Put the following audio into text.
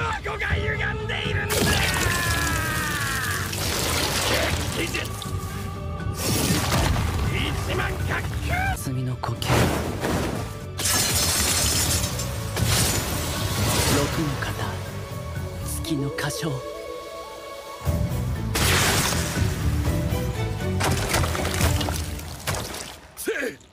箱が歪んでいる。んだ罪の呼吸六の方月の歌唱せい